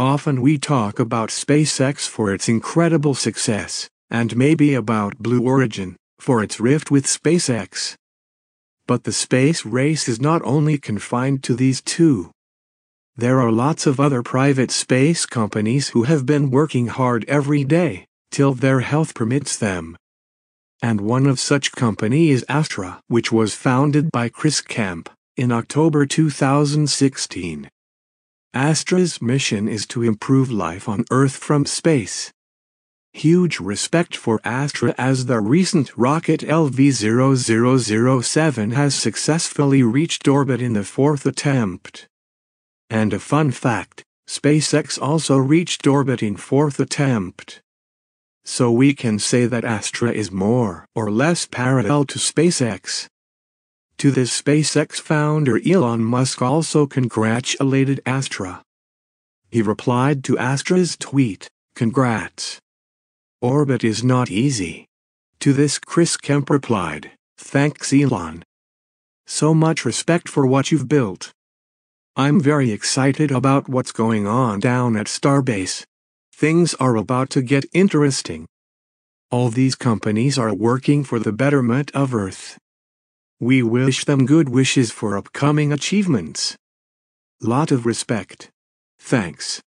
Often we talk about SpaceX for its incredible success, and maybe about Blue Origin, for its rift with SpaceX. But the space race is not only confined to these two. There are lots of other private space companies who have been working hard every day, till their health permits them. And one of such company is Astra, which was founded by Chris Kemp in October 2016. Astra's mission is to improve life on Earth from space. Huge respect for Astra as the recent rocket LV0007 has successfully reached orbit in the fourth attempt. And a fun fact, SpaceX also reached orbit in fourth attempt. So we can say that Astra is more or less parallel to SpaceX. To this SpaceX founder Elon Musk also congratulated Astra. He replied to Astra's tweet, Congrats. Orbit is not easy. To this Chris Kemp replied, Thanks Elon. So much respect for what you've built. I'm very excited about what's going on down at Starbase. Things are about to get interesting. All these companies are working for the betterment of Earth. We wish them good wishes for upcoming achievements. Lot of respect. Thanks.